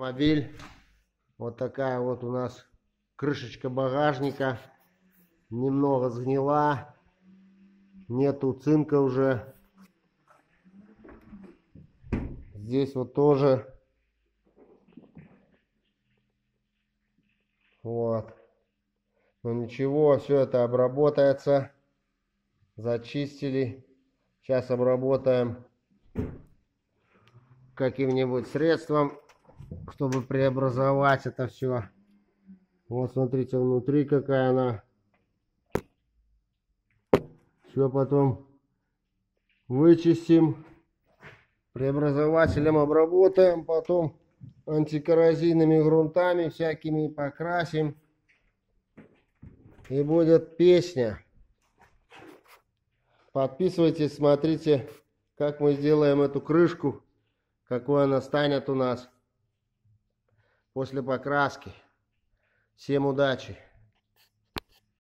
Мобиль. Вот такая вот у нас крышечка багажника. Немного сгнила. Нету цинка уже. Здесь вот тоже. Вот. Но ничего, все это обработается. Зачистили. Сейчас обработаем каким-нибудь средством чтобы преобразовать это все. Вот смотрите внутри какая она. Все потом вычистим, преобразователем обработаем, потом антикоррозийными грунтами всякими покрасим. И будет песня. Подписывайтесь, смотрите, как мы сделаем эту крышку, какой она станет у нас после покраски. Всем удачи!